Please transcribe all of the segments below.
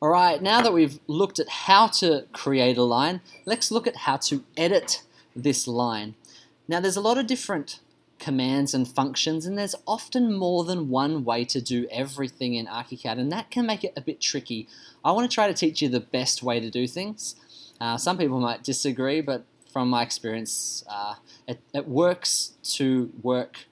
Alright, now that we've looked at how to create a line, let's look at how to edit this line. Now there's a lot of different commands and functions and there's often more than one way to do everything in ArchiCAD and that can make it a bit tricky. I want to try to teach you the best way to do things. Uh, some people might disagree but from my experience uh, it, it works to work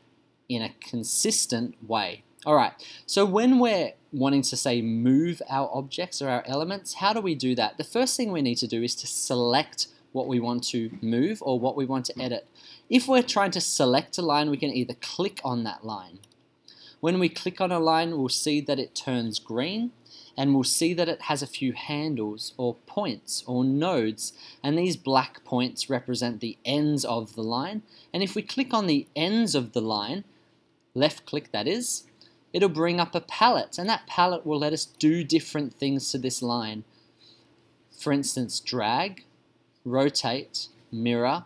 in a consistent way. Alright, so when we're wanting to say move our objects or our elements, how do we do that? The first thing we need to do is to select what we want to move or what we want to edit. If we're trying to select a line, we can either click on that line. When we click on a line, we'll see that it turns green and we'll see that it has a few handles or points or nodes and these black points represent the ends of the line and if we click on the ends of the line left click that is it'll bring up a palette and that palette will let us do different things to this line. For instance, drag, rotate, mirror,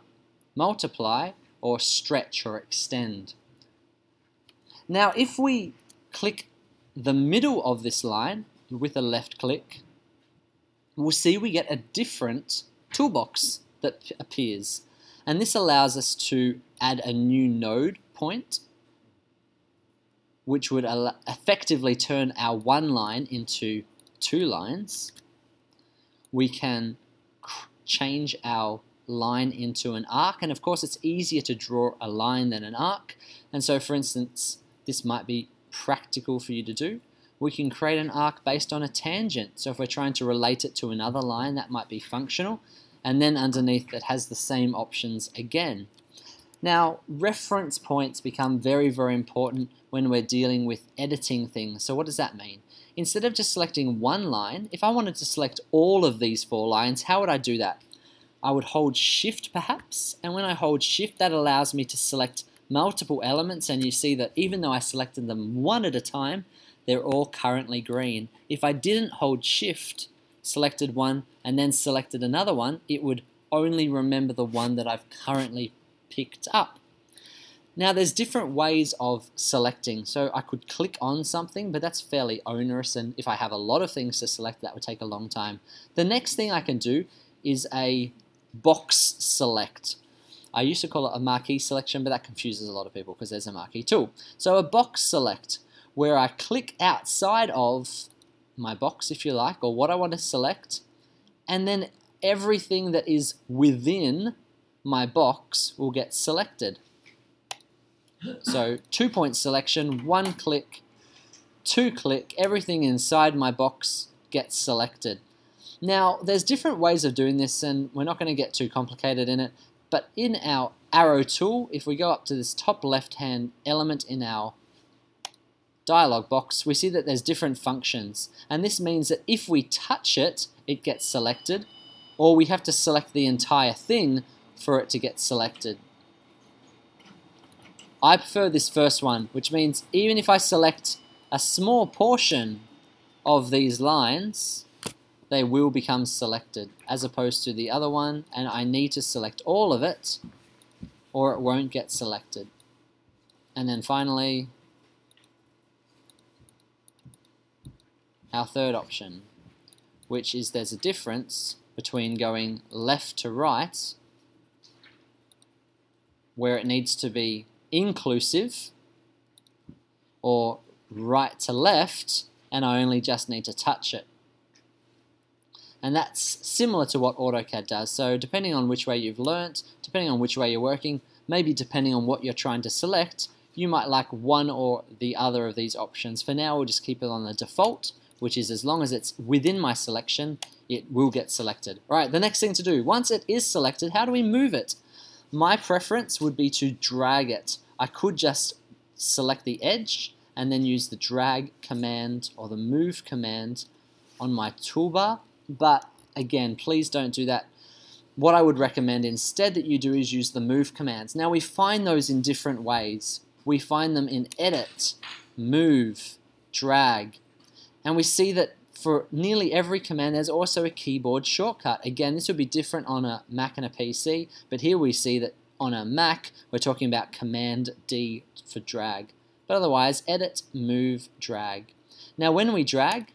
multiply, or stretch or extend. Now if we click the middle of this line with a left click, we'll see we get a different toolbox that appears. And this allows us to add a new node point which would effectively turn our one line into two lines. We can change our line into an arc. And of course it's easier to draw a line than an arc. And so for instance this might be practical for you to do. We can create an arc based on a tangent. So if we're trying to relate it to another line that might be functional. And then underneath it has the same options again now, reference points become very, very important when we're dealing with editing things. So what does that mean? Instead of just selecting one line, if I wanted to select all of these four lines, how would I do that? I would hold shift perhaps, and when I hold shift that allows me to select multiple elements and you see that even though I selected them one at a time, they're all currently green. If I didn't hold shift, selected one, and then selected another one, it would only remember the one that I've currently picked up. Now there's different ways of selecting. So I could click on something, but that's fairly onerous and if I have a lot of things to select that would take a long time. The next thing I can do is a box select. I used to call it a marquee selection, but that confuses a lot of people because there's a marquee tool. So a box select, where I click outside of my box, if you like, or what I want to select, and then everything that is within my box will get selected. So two point selection, one click, two click, everything inside my box gets selected. Now there's different ways of doing this and we're not going to get too complicated in it, but in our arrow tool, if we go up to this top left hand element in our dialog box, we see that there's different functions. And this means that if we touch it, it gets selected, or we have to select the entire thing for it to get selected. I prefer this first one, which means even if I select a small portion of these lines, they will become selected, as opposed to the other one, and I need to select all of it, or it won't get selected. And then finally, our third option, which is there's a difference between going left to right where it needs to be inclusive or right to left and I only just need to touch it. And that's similar to what AutoCAD does. So depending on which way you've learnt, depending on which way you're working, maybe depending on what you're trying to select, you might like one or the other of these options. For now, we'll just keep it on the default, which is as long as it's within my selection, it will get selected. All right, the next thing to do, once it is selected, how do we move it? My preference would be to drag it. I could just select the edge and then use the drag command or the move command on my toolbar, but again, please don't do that. What I would recommend instead that you do is use the move commands. Now we find those in different ways. We find them in edit, move, drag, and we see that for nearly every command, there's also a keyboard shortcut. Again, this would be different on a Mac and a PC, but here we see that on a Mac, we're talking about Command D for drag. But otherwise, edit, move, drag. Now when we drag,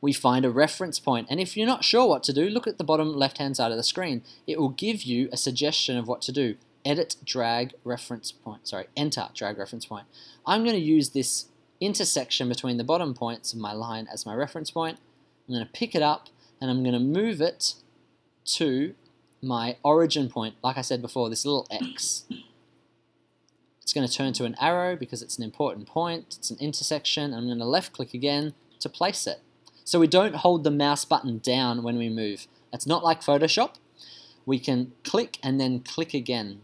we find a reference point. And if you're not sure what to do, look at the bottom left-hand side of the screen. It will give you a suggestion of what to do. Edit, drag, reference point. Sorry, enter, drag, reference point. I'm going to use this intersection between the bottom points of my line as my reference point. I'm going to pick it up and I'm going to move it to my origin point, like I said before, this little X. It's going to turn to an arrow because it's an important point, it's an intersection, I'm going to left click again to place it. So we don't hold the mouse button down when we move. It's not like Photoshop. We can click and then click again.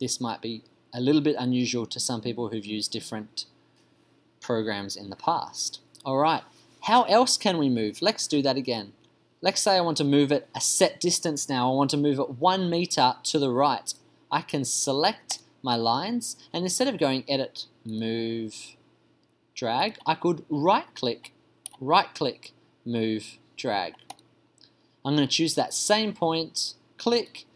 This might be a little bit unusual to some people who've used different programs in the past. Alright, how else can we move? Let's do that again. Let's say I want to move it a set distance now. I want to move it one meter to the right. I can select my lines and instead of going edit, move, drag, I could right click, right click, move, drag. I'm going to choose that same point, click.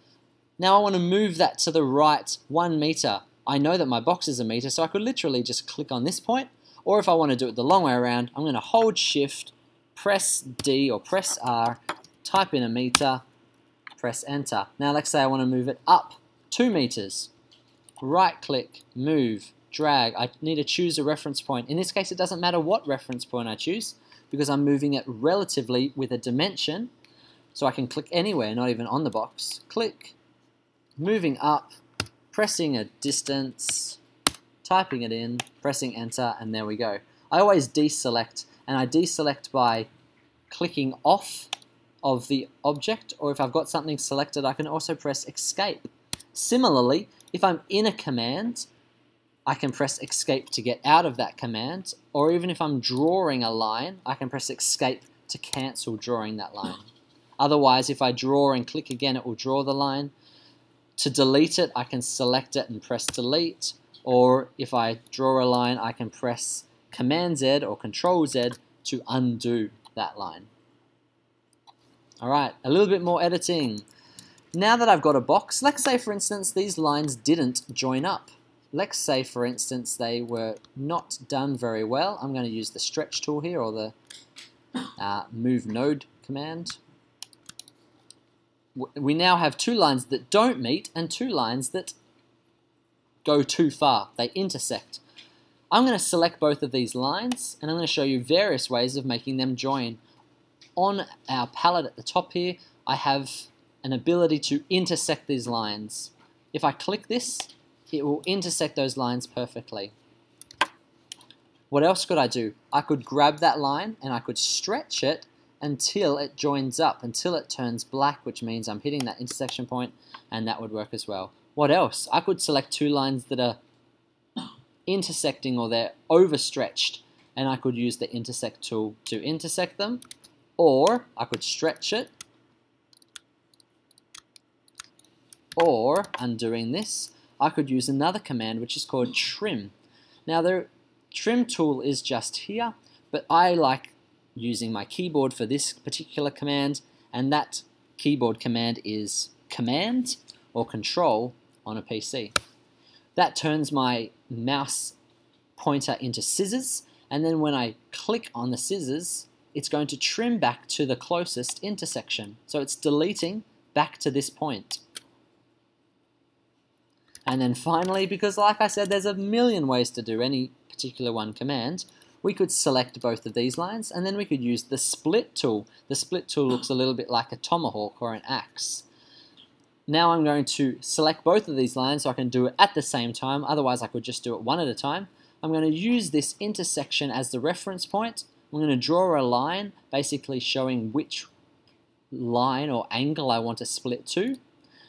Now I want to move that to the right one meter. I know that my box is a meter, so I could literally just click on this point or if I want to do it the long way around, I'm going to hold shift, press D or press R, type in a meter, press enter. Now let's say I want to move it up 2 meters. Right click, move, drag. I need to choose a reference point. In this case it doesn't matter what reference point I choose because I'm moving it relatively with a dimension so I can click anywhere, not even on the box. Click, moving up, pressing a distance, typing it in, pressing enter, and there we go. I always deselect, and I deselect by clicking off of the object, or if I've got something selected, I can also press escape. Similarly, if I'm in a command, I can press escape to get out of that command, or even if I'm drawing a line, I can press escape to cancel drawing that line. Otherwise, if I draw and click again, it will draw the line. To delete it, I can select it and press delete, or if I draw a line, I can press Command Z or Control Z to undo that line. Alright, a little bit more editing. Now that I've got a box, let's say for instance these lines didn't join up. Let's say for instance they were not done very well. I'm going to use the stretch tool here or the uh, move node command. We now have two lines that don't meet and two lines that go too far. They intersect. I'm going to select both of these lines and I'm going to show you various ways of making them join. On our palette at the top here, I have an ability to intersect these lines. If I click this, it will intersect those lines perfectly. What else could I do? I could grab that line and I could stretch it until it joins up, until it turns black, which means I'm hitting that intersection point, and that would work as well. What else? I could select two lines that are intersecting or they're overstretched and I could use the intersect tool to intersect them or I could stretch it or undoing this I could use another command which is called trim. Now the trim tool is just here but I like using my keyboard for this particular command and that keyboard command is command or control on a PC. That turns my mouse pointer into scissors and then when I click on the scissors it's going to trim back to the closest intersection. So it's deleting back to this point. And then finally, because like I said, there's a million ways to do any particular one command, we could select both of these lines and then we could use the split tool. The split tool looks a little bit like a tomahawk or an axe. Now I'm going to select both of these lines so I can do it at the same time, otherwise I could just do it one at a time. I'm going to use this intersection as the reference point. I'm going to draw a line basically showing which line or angle I want to split to.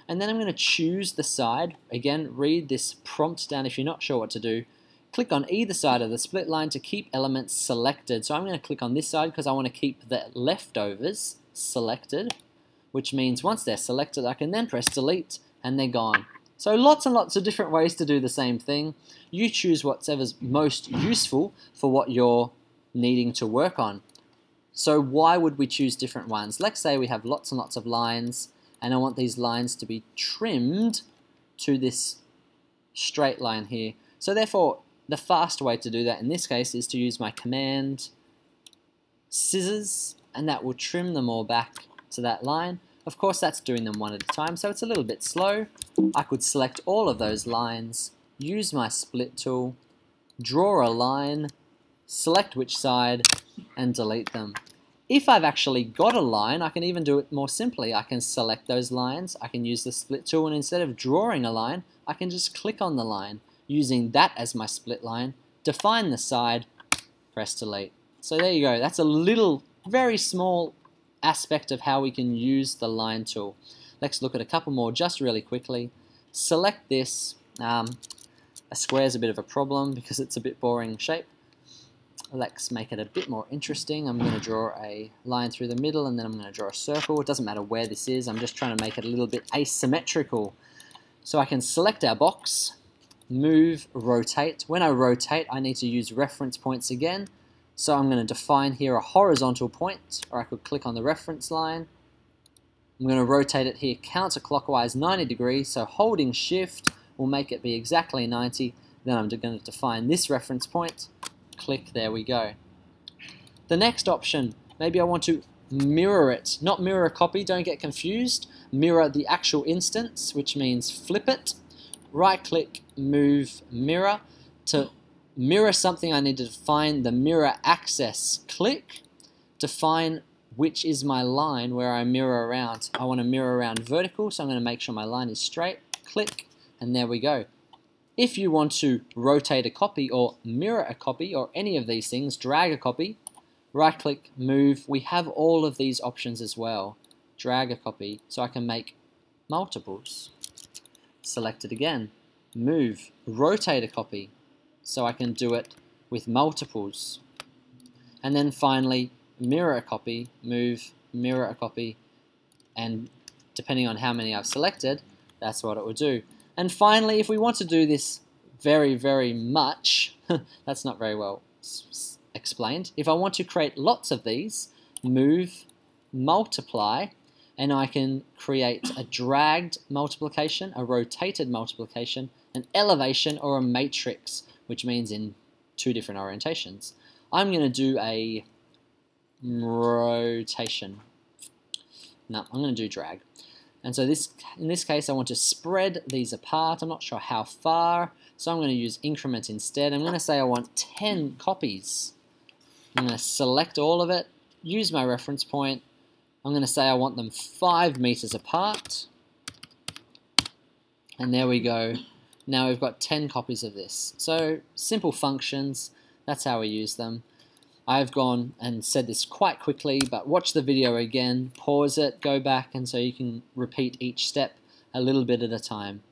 And then I'm going to choose the side. Again, read this prompt down if you're not sure what to do. Click on either side of the split line to keep elements selected. So I'm going to click on this side because I want to keep the leftovers selected which means once they're selected, I can then press delete and they're gone. So lots and lots of different ways to do the same thing. You choose whatever's most useful for what you're needing to work on. So why would we choose different ones? Let's say we have lots and lots of lines and I want these lines to be trimmed to this straight line here. So therefore, the fast way to do that in this case is to use my command scissors and that will trim them all back to that line. Of course that's doing them one at a time so it's a little bit slow. I could select all of those lines, use my split tool, draw a line, select which side and delete them. If I've actually got a line, I can even do it more simply. I can select those lines, I can use the split tool, and instead of drawing a line, I can just click on the line, using that as my split line, define the side, press delete. So there you go, that's a little, very small aspect of how we can use the line tool. Let's look at a couple more just really quickly. Select this. Um, a square is a bit of a problem because it's a bit boring shape. Let's make it a bit more interesting. I'm going to draw a line through the middle and then I'm going to draw a circle. It doesn't matter where this is. I'm just trying to make it a little bit asymmetrical. So I can select our box, move, rotate. When I rotate, I need to use reference points again. So I'm going to define here a horizontal point, or I could click on the reference line. I'm going to rotate it here counterclockwise 90 degrees, so holding shift will make it be exactly 90. Then I'm going to define this reference point, click, there we go. The next option, maybe I want to mirror it, not mirror a copy, don't get confused. Mirror the actual instance, which means flip it. Right click, move, mirror. To mirror something, I need to define the mirror axis. Click, define which is my line where I mirror around. I want to mirror around vertical, so I'm going to make sure my line is straight. Click, and there we go. If you want to rotate a copy or mirror a copy or any of these things, drag a copy, right click, move, we have all of these options as well. Drag a copy so I can make multiples. Select it again. Move, rotate a copy so I can do it with multiples. And then finally, mirror a copy, move, mirror a copy, and depending on how many I've selected, that's what it will do. And finally, if we want to do this very, very much, that's not very well explained. If I want to create lots of these, move, multiply, and I can create a dragged multiplication, a rotated multiplication, an elevation, or a matrix, which means in two different orientations. I'm going to do a rotation. No, I'm going to do drag. And so this, in this case, I want to spread these apart. I'm not sure how far, so I'm going to use increment instead. I'm going to say I want 10 copies. I'm going to select all of it, use my reference point. I'm going to say I want them 5 meters apart. And there we go. Now we've got 10 copies of this. So simple functions, that's how we use them. I've gone and said this quite quickly, but watch the video again, pause it, go back, and so you can repeat each step a little bit at a time.